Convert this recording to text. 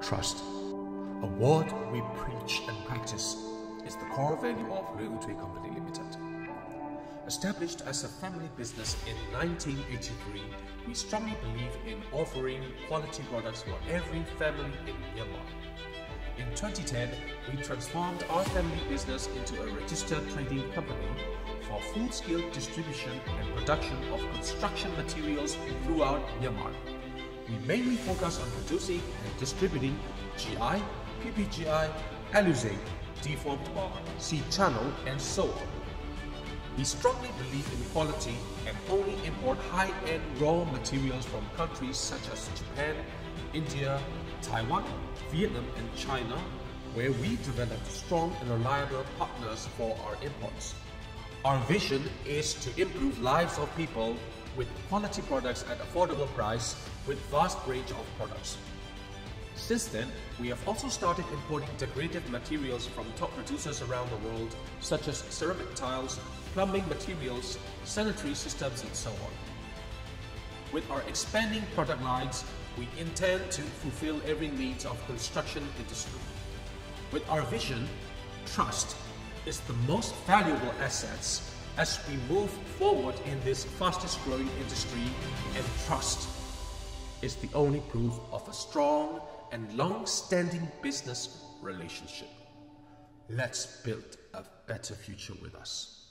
trust. A word we preach and practice is the core value of Tui Company Limited. Established as a family business in 1983, we strongly believe in offering quality products for every family in Myanmar. In 2010, we transformed our family business into a registered trading company for full-scale distribution and production of construction materials throughout Myanmar. We mainly focus on producing and distributing GI, PPGI, Aluzinc, deformed bar, C-channel, and so on. We strongly believe in quality and only import high-end raw materials from countries such as Japan, India, Taiwan, Vietnam, and China, where we develop strong and reliable partners for our imports. Our vision is to improve lives of people with quality products at affordable price with vast range of products. Since then, we have also started importing decorative materials from top producers around the world, such as ceramic tiles, plumbing materials, sanitary systems, and so on. With our expanding product lines, we intend to fulfill every needs of construction industry. With our vision, trust is the most valuable assets as we move forward in this fastest growing industry and trust is the only proof of a strong and long-standing business relationship. Let's build a better future with us.